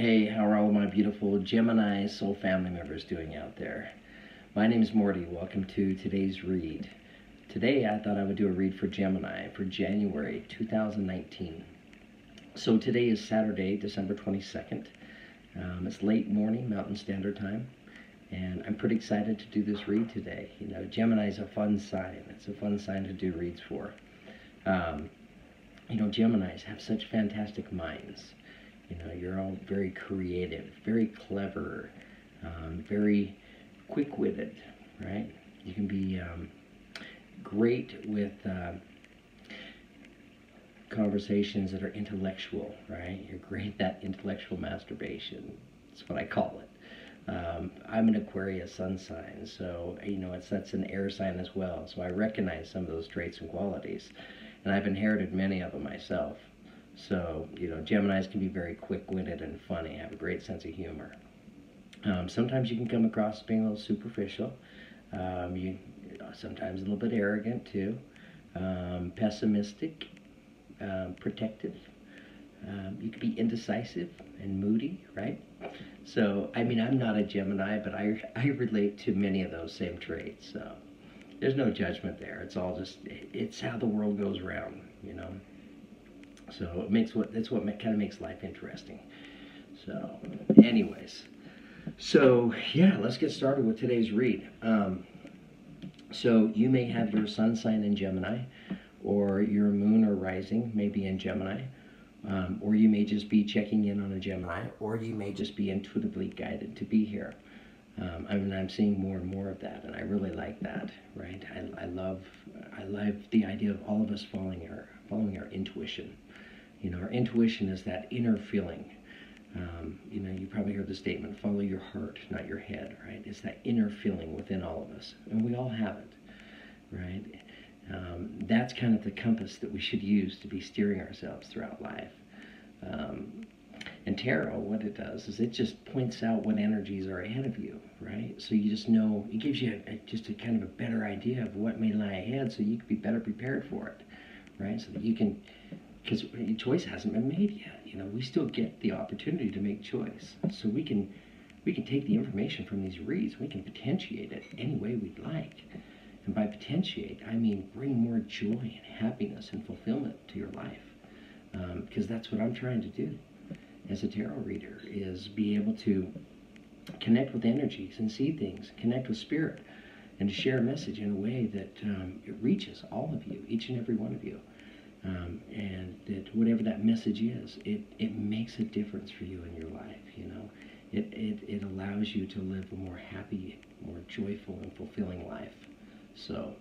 Hey, how are all my beautiful Gemini soul family members doing out there? My name is Morty. Welcome to today's read. Today I thought I would do a read for Gemini for January 2019. So today is Saturday, December 22nd. Um, it's late morning, Mountain Standard Time, and I'm pretty excited to do this read today. You know, Gemini is a fun sign. It's a fun sign to do reads for. Um, you know, Geminis have such fantastic minds you know, you're all very creative, very clever, um, very quick-witted, right? You can be um, great with uh, conversations that are intellectual, right? You're great at that intellectual masturbation. That's what I call it. Um, I'm an Aquarius sun sign, so you know it's that's an air sign as well. So I recognize some of those traits and qualities, and I've inherited many of them myself. So, you know, Geminis can be very quick-witted and funny, have a great sense of humor. Um, sometimes you can come across as being a little superficial. Um, you, sometimes a little bit arrogant too. Um, pessimistic, um, protective. Um, you can be indecisive and moody, right? So, I mean, I'm not a Gemini, but I, I relate to many of those same traits. So, there's no judgment there. It's all just, it's how the world goes around, you know. So it makes what that's what kind of makes life interesting. So, anyways, so yeah, let's get started with today's read. Um, so you may have your sun sign in Gemini, or your moon or rising may be in Gemini, um, or you may just be checking in on a Gemini, or you may just be intuitively guided to be here. Um, I mean, I'm seeing more and more of that, and I really like that. Right? I, I love, I love the idea of all of us following our following our intuition. You know, our intuition is that inner feeling. Um, you know, you probably heard the statement, follow your heart, not your head, right? It's that inner feeling within all of us. And we all have it, right? Um, that's kind of the compass that we should use to be steering ourselves throughout life. Um, and tarot, what it does is it just points out what energies are ahead of you, right? So you just know, it gives you a, a, just a kind of a better idea of what may lie ahead so you can be better prepared for it, right? So that you can because choice hasn't been made yet. You know, we still get the opportunity to make choice. So we can we can take the information from these reads, we can potentiate it any way we'd like. And by potentiate, I mean bring more joy and happiness and fulfillment to your life. Because um, that's what I'm trying to do as a tarot reader, is be able to connect with energies and see things, connect with spirit, and to share a message in a way that um, it reaches all of you, each and every one of you. Um, and that whatever that message is, it, it makes a difference for you in your life, you know. It, it, it allows you to live a more happy, more joyful and fulfilling life. So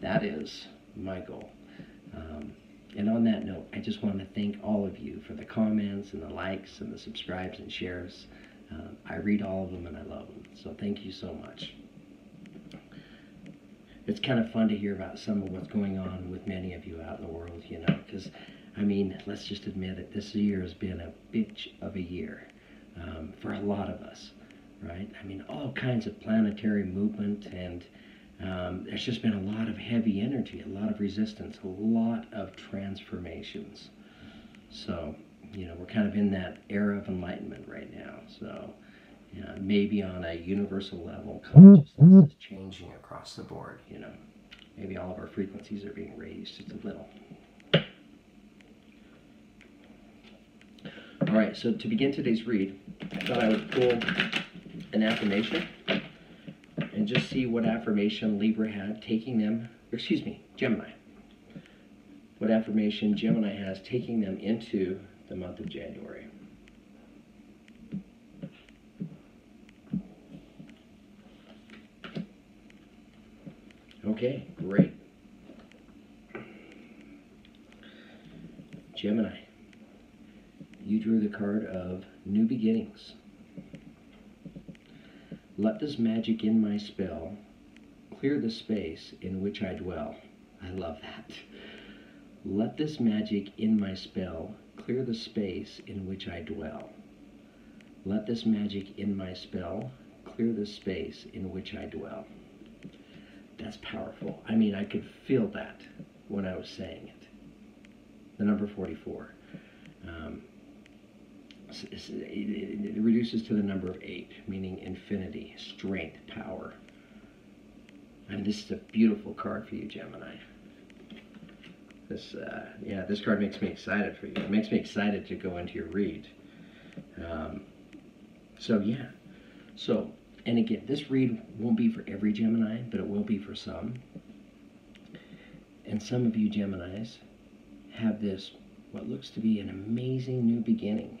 that is my goal. Um, and on that note, I just want to thank all of you for the comments and the likes and the subscribes and shares. Uh, I read all of them and I love them. So thank you so much it's kind of fun to hear about some of what's going on with many of you out in the world, you know, because, I mean, let's just admit it, this year has been a bitch of a year um, for a lot of us, right? I mean, all kinds of planetary movement, and um, there's just been a lot of heavy energy, a lot of resistance, a lot of transformations. So, you know, we're kind of in that era of enlightenment right now, so uh, maybe on a universal level, consciousness is changing across the board, you know. Maybe all of our frequencies are being raised just a little. All right, so to begin today's read, I thought I would pull an affirmation and just see what affirmation Libra had taking them, excuse me, Gemini. What affirmation Gemini has taking them into the month of January. Okay, great. Gemini, you drew the card of New Beginnings. Let this magic in my spell clear the space in which I dwell. I love that. Let this magic in my spell clear the space in which I dwell. Let this magic in my spell clear the space in which I dwell that's powerful. I mean, I could feel that when I was saying it. The number 44. Um, it, reduces to the number of eight, meaning infinity, strength, power. And this is a beautiful card for you, Gemini. This, uh, yeah, this card makes me excited for you. It makes me excited to go into your read. Um, so yeah, so and again, this read won't be for every Gemini, but it will be for some. And some of you Geminis have this, what looks to be an amazing new beginning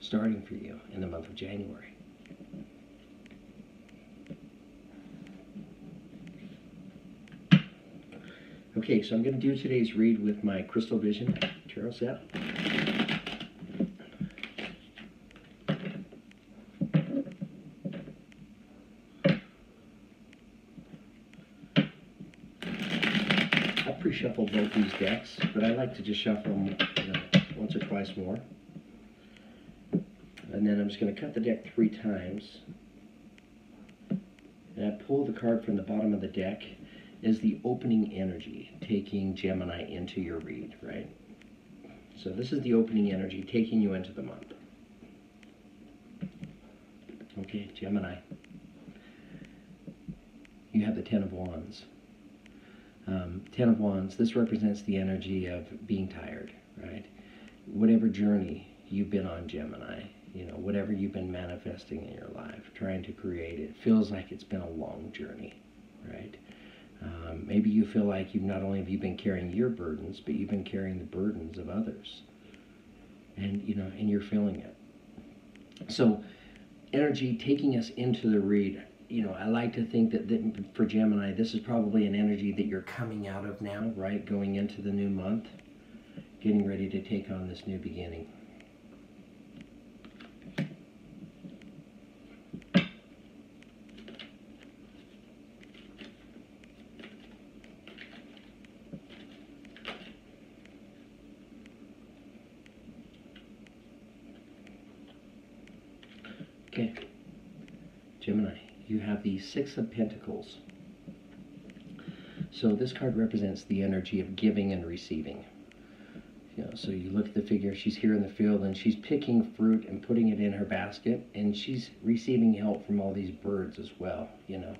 starting for you in the month of January. Okay, so I'm going to do today's read with my Crystal Vision tarot set. I pre-shuffle both these decks, but I like to just shuffle them you know, once or twice more. And then I'm just going to cut the deck three times. And I pull the card from the bottom of the deck is the opening energy, taking Gemini into your read, right? So this is the opening energy, taking you into the month. Okay, Gemini. You have the Ten of Wands. Um, Ten of Wands, this represents the energy of being tired, right? Whatever journey you've been on, Gemini, you know, whatever you've been manifesting in your life, trying to create it, feels like it's been a long journey, right? Um, maybe you feel like you've not only have you been carrying your burdens, but you've been carrying the burdens of others, and you know, and you're feeling it. So, energy taking us into the read. You know, I like to think that, that for Gemini, this is probably an energy that you're coming out of now, right? Going into the new month, getting ready to take on this new beginning. Okay. Gemini, you have the Six of Pentacles. So this card represents the energy of giving and receiving. You know, so you look at the figure, she's here in the field and she's picking fruit and putting it in her basket and she's receiving help from all these birds as well, you know.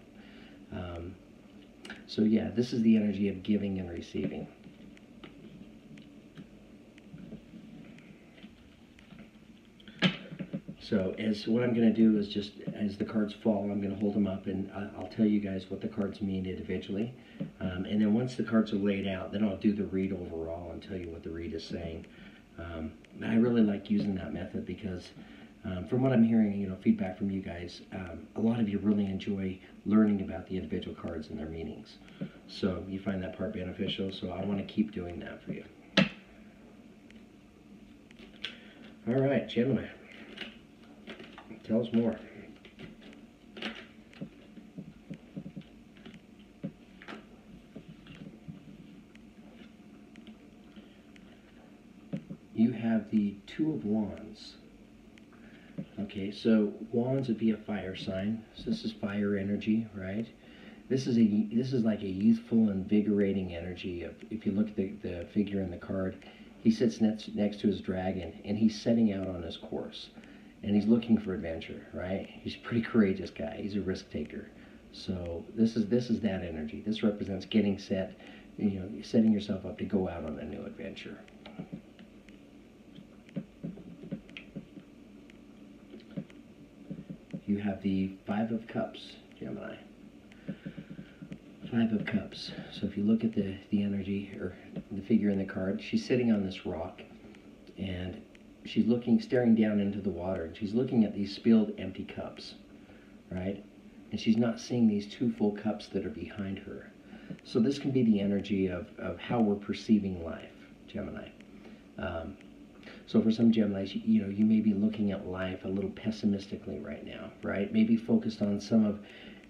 Um, so yeah, this is the energy of giving and receiving. So as what I'm going to do is just as the cards fall, I'm going to hold them up and I'll tell you guys what the cards mean individually. Um, and then once the cards are laid out, then I'll do the read overall and tell you what the read is saying. Um, I really like using that method because um, from what I'm hearing, you know, feedback from you guys, um, a lot of you really enjoy learning about the individual cards and their meanings. So you find that part beneficial, so I want to keep doing that for you. All right, Gemini. Tell us more. You have the Two of Wands. Okay, so Wands would be a fire sign. So this is fire energy, right? This is a this is like a youthful, invigorating energy. Of, if you look at the, the figure in the card, he sits next next to his dragon, and he's setting out on his course and he's looking for adventure, right? He's a pretty courageous guy. He's a risk taker. So this is this is that energy. This represents getting set, you know, setting yourself up to go out on a new adventure. You have the Five of Cups, Gemini. Five of Cups. So if you look at the, the energy or the figure in the card, she's sitting on this rock and she's looking, staring down into the water, and she's looking at these spilled empty cups, right? And she's not seeing these two full cups that are behind her. So this can be the energy of, of how we're perceiving life, Gemini. Um, so for some Geminis, you, you know, you may be looking at life a little pessimistically right now, right? Maybe focused on some of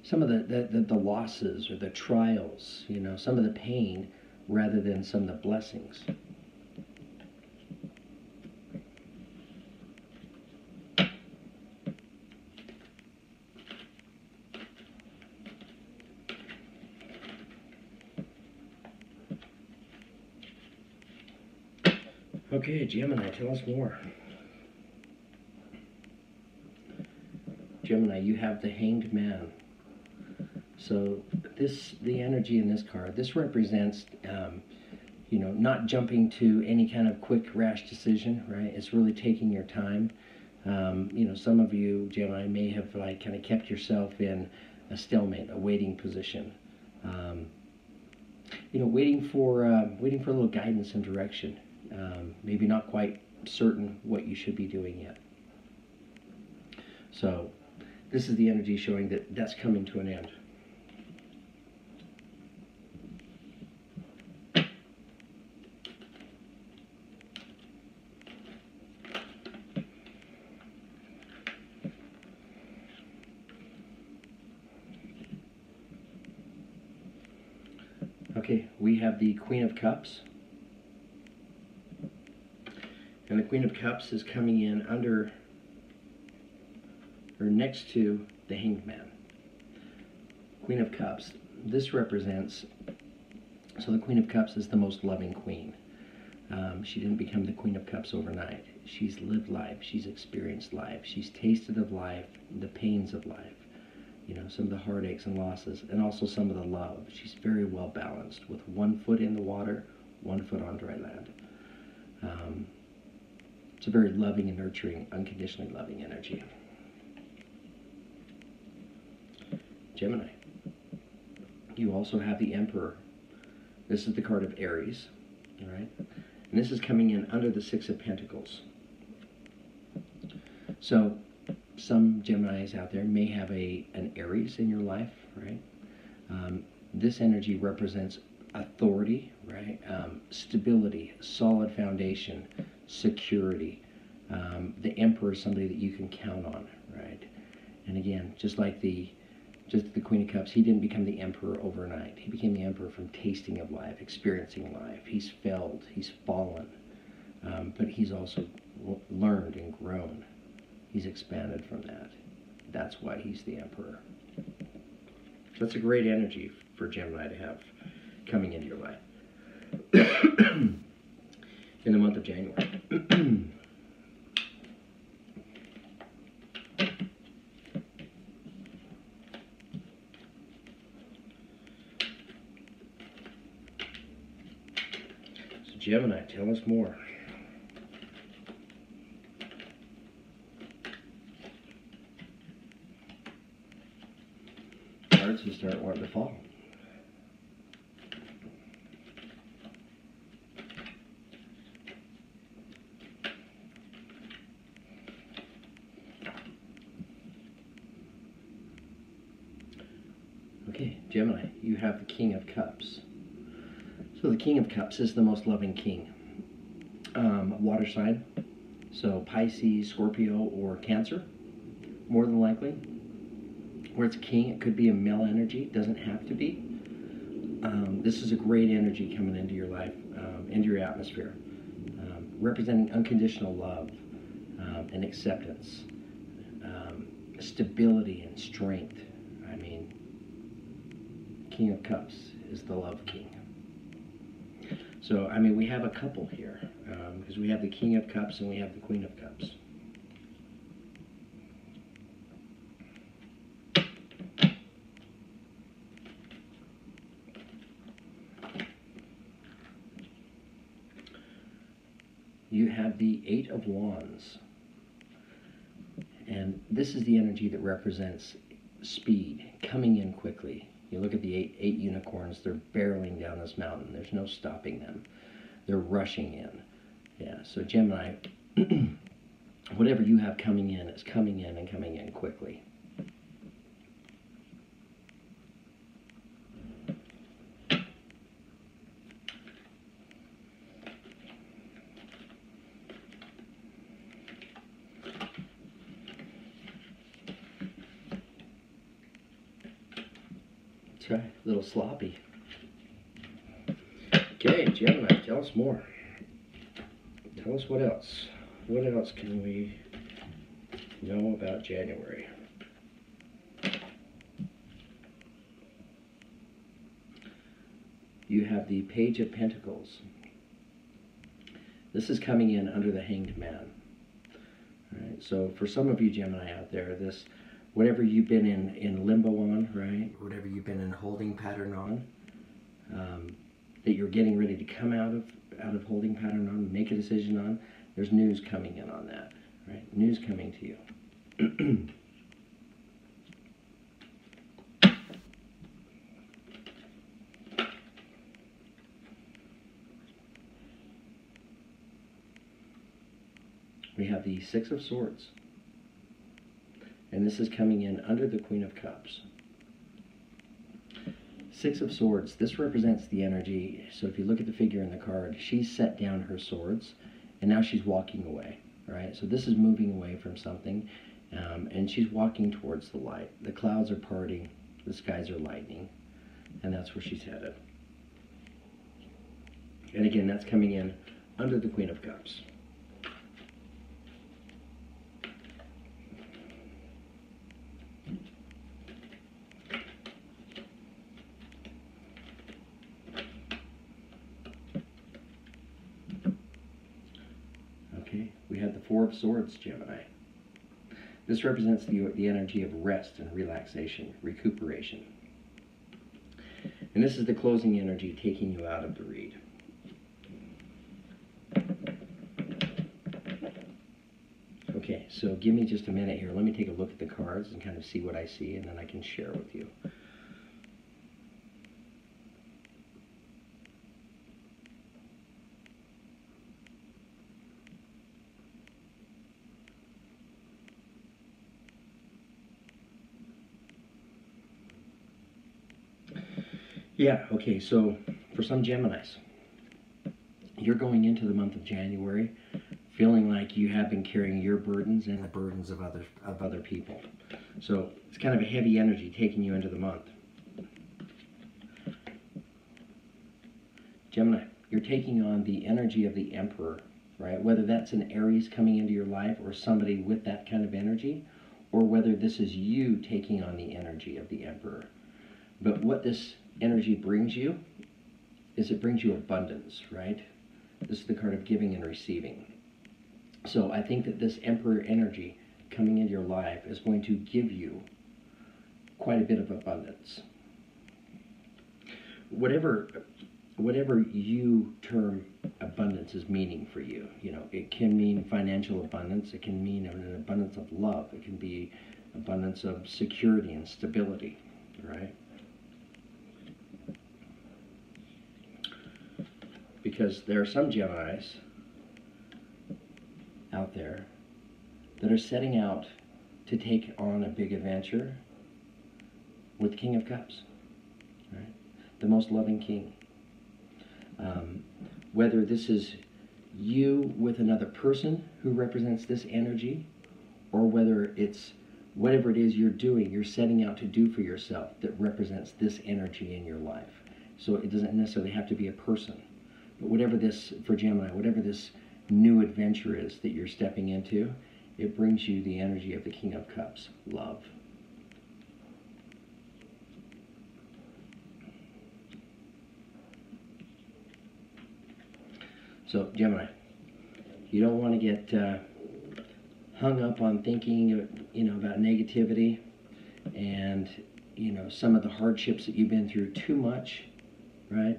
some of the, the, the, the losses or the trials, you know, some of the pain rather than some of the blessings. Okay, Gemini, tell us more. Gemini, you have the Hanged Man. So this, the energy in this card, this represents, um, you know, not jumping to any kind of quick, rash decision, right? It's really taking your time. Um, you know, some of you, Gemini, may have like kind of kept yourself in a stalemate, a waiting position. Um, you know, waiting for uh, waiting for a little guidance and direction. Um, maybe not quite certain what you should be doing yet. So, this is the energy showing that that's coming to an end. Okay, we have the Queen of Cups. And the Queen of Cups is coming in under or next to the Hanged Man. Queen of Cups. This represents, so the Queen of Cups is the most loving queen. Um, she didn't become the Queen of Cups overnight. She's lived life, she's experienced life, she's tasted of life, the pains of life you know, some of the heartaches and losses, and also some of the love. She's very well balanced with one foot in the water, one foot on dry land. Um, it's a very loving and nurturing, unconditionally loving energy. Gemini. You also have the Emperor. This is the card of Aries, all right? And this is coming in under the Six of Pentacles. So some Geminis out there may have a an Aries in your life, right? Um, this energy represents authority, right? Um, stability, solid foundation, security. Um, the Emperor is somebody that you can count on, right? And again, just like the just the Queen of Cups, he didn't become the Emperor overnight. He became the Emperor from tasting of life, experiencing life. He's failed, he's fallen, um, but he's also learned and grown. He's expanded from that. That's why he's the emperor. So that's a great energy for Gemini to have coming into your life in the month of January. so Gemini, tell us more. cards and start wanting to fall. Okay, Gemini, you have the King of Cups. So the King of Cups is the most loving king. Um, water sign, so Pisces, Scorpio, or Cancer, more than likely where it's king. It could be a male energy. Doesn't have to be. Um, this is a great energy coming into your life, um, into your atmosphere, um, representing unconditional love um, and acceptance, um, stability and strength. King of Cups is the love king. So, I mean, we have a couple here because um, we have the King of Cups and we have the Queen of Cups. you have the Eight of Wands. And this is the energy that represents speed, coming in quickly. You look at the eight, eight unicorns, they're barreling down this mountain. There's no stopping them. They're rushing in. Yeah, so Gemini, whatever you have coming in is coming in and coming in quickly. That's right, a little sloppy. Okay, Gemini, tell us more. Tell us what else. What else can we know about January? You have the Page of Pentacles. This is coming in under the Hanged Man. All right, so for some of you Gemini out there, this whatever you've been in, in limbo on, right? Whatever you've been in holding pattern on, um, that you're getting ready to come out of out of holding pattern on, make a decision on. There's news coming in on that, right? News coming to you. we have the Six of Swords. And this is coming in under the Queen of Cups. Six of Swords, this represents the energy. So if you look at the figure in the card, she's set down her swords and now she's walking away, right? So this is moving away from something um, and she's walking towards the light. The clouds are parting, the skies are lightening, and that's where she's headed. And again, that's coming in under the Queen of Cups. Have the Four of Swords, Gemini. This represents the, the energy of rest and relaxation, recuperation. And this is the closing energy taking you out of the read. Okay, so give me just a minute here. Let me take a look at the cards and kind of see what I see, and then I can share with you. Yeah, okay, so for some Geminis, you're going into the month of January feeling like you have been carrying your burdens and the burdens of other of other people. So it's kind of a heavy energy taking you into the month. Gemini, you're taking on the energy of the emperor, right? Whether that's an Aries coming into your life or somebody with that kind of energy, or whether this is you taking on the energy of the emperor. But what this energy brings you is it brings you abundance, right? This is the card of giving and receiving. So I think that this Emperor energy coming into your life is going to give you quite a bit of abundance. Whatever whatever you term abundance is meaning for you, you know, it can mean financial abundance, it can mean an abundance of love, it can be abundance of security and stability, right? Because there are some Geminis out there that are setting out to take on a big adventure with King of Cups, right? The most loving King. Um, whether this is you with another person who represents this energy, or whether it's whatever it is you're doing, you're setting out to do for yourself that represents this energy in your life. So it doesn't necessarily have to be a person whatever this, for Gemini, whatever this new adventure is that you're stepping into, it brings you the energy of the King of Cups, love. So, Gemini, you don't want to get uh, hung up on thinking, you know, about negativity and, you know, some of the hardships that you've been through too much, right?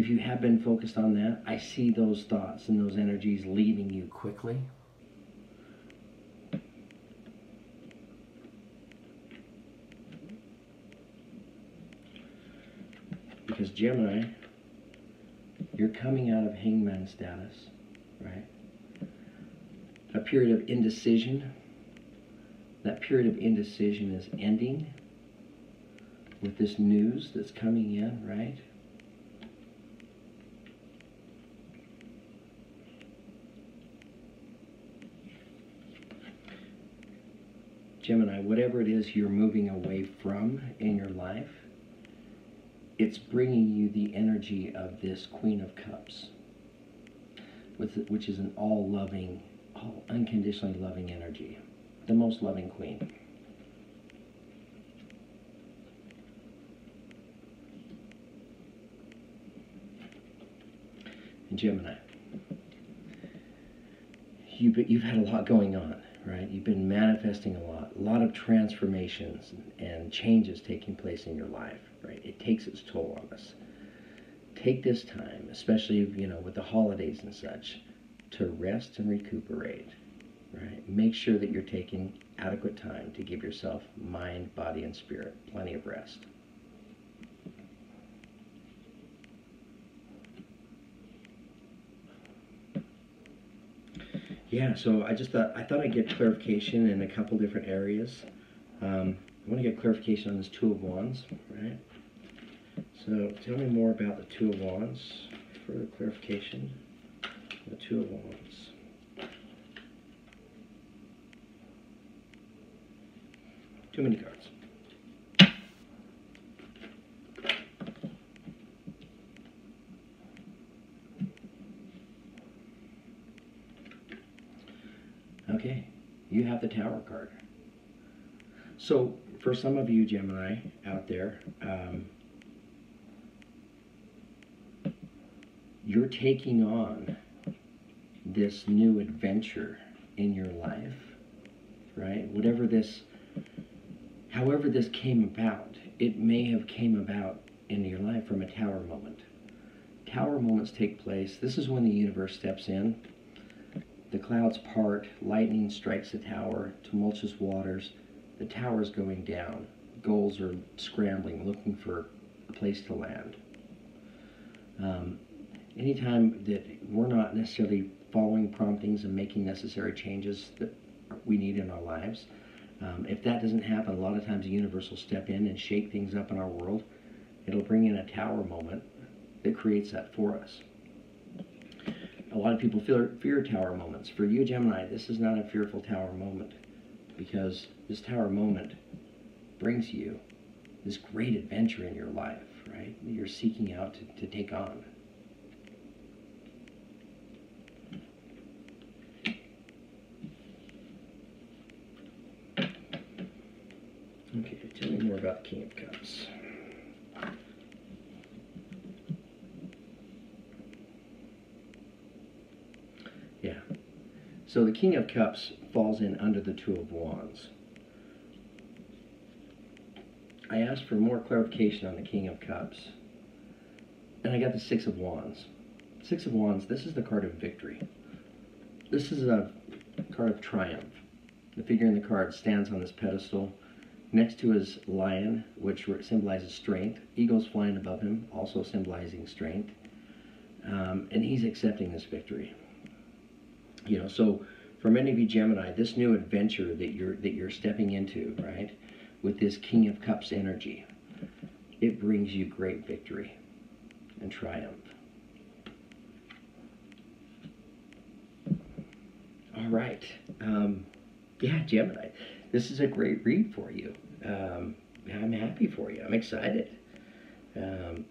If you have been focused on that, I see those thoughts and those energies leaving you quickly. Because Gemini, you're coming out of hangman status, right? A period of indecision. That period of indecision is ending with this news that's coming in, right? Gemini, whatever it is you're moving away from in your life, it's bringing you the energy of this Queen of Cups, which is an all-loving, all unconditionally loving energy, the most loving Queen. Gemini, you've, you've had a lot going on right? You've been manifesting a lot a lot of transformations and changes taking place in your life, right? It takes its toll on us. Take this time, especially you know with the holidays and such, to rest and recuperate. Right? Make sure that you're taking adequate time to give yourself mind, body, and spirit plenty of rest. Yeah, so I just thought I thought I'd get clarification in a couple different areas. Um, I want to get clarification on this Two of Wands, right? So tell me more about the Two of Wands. Further clarification. The Two of Wands. Too many cards. Okay, you have the Tower card. So, for some of you Gemini out there, um, you're taking on this new adventure in your life, right? Whatever this, however this came about, it may have came about in your life from a tower moment. Tower moments take place. This is when the universe steps in the clouds part, lightning strikes the tower, tumultuous waters, the tower's going down. Gulls are scrambling, looking for a place to land. Um, anytime that we're not necessarily following promptings and making necessary changes that we need in our lives, um, if that doesn't happen, a lot of times the universe will step in and shake things up in our world. It'll bring in a tower moment that creates that for us a lot of people fear, fear tower moments. For you, Gemini, this is not a fearful tower moment because this tower moment brings you this great adventure in your life, right? You're seeking out to, to take on. Okay, tell me more about King of Cups. So the King of Cups falls in under the Two of Wands. I asked for more clarification on the King of Cups, and I got the Six of Wands. Six of Wands, this is the card of victory. This is a card of triumph. The figure in the card stands on this pedestal. Next to his lion, which symbolizes strength. Eagles flying above him, also symbolizing strength. Um, and he's accepting this victory. You know, so for many of you Gemini, this new adventure that you're that you're stepping into, right, with this King of Cups energy, it brings you great victory and triumph. All right. Um, yeah, Gemini, this is a great read for you. Um, I'm happy for you. I'm excited. Um,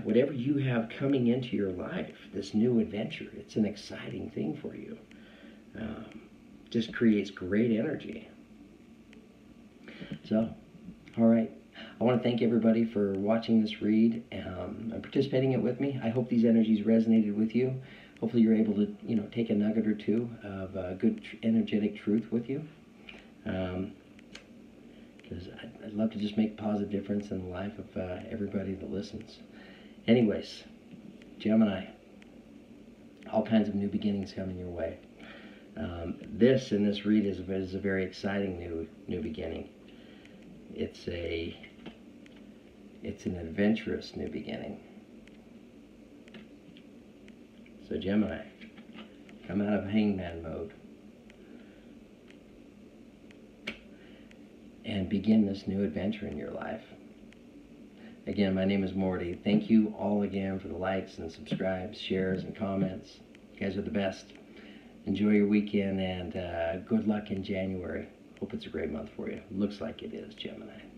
whatever you have coming into your life, this new adventure, it's an exciting thing for you. Um, just creates great energy. So, all right. I want to thank everybody for watching this read um, and participating it with me. I hope these energies resonated with you. Hopefully you're able to, you know, take a nugget or two of uh, good energetic truth with you. Because um, I'd, I'd, love to just make positive difference in the life of uh, everybody that listens. Anyways, Gemini, all kinds of new beginnings coming your way. Um, this in this read is, is a very exciting new new beginning. It's a it's an adventurous new beginning. So Gemini, come out of hangman mode and begin this new adventure in your life. Again, my name is Morty. Thank you all again for the likes and subscribes, shares, and comments. You guys are the best. Enjoy your weekend and uh, good luck in January. Hope it's a great month for you. Looks like it is, Gemini.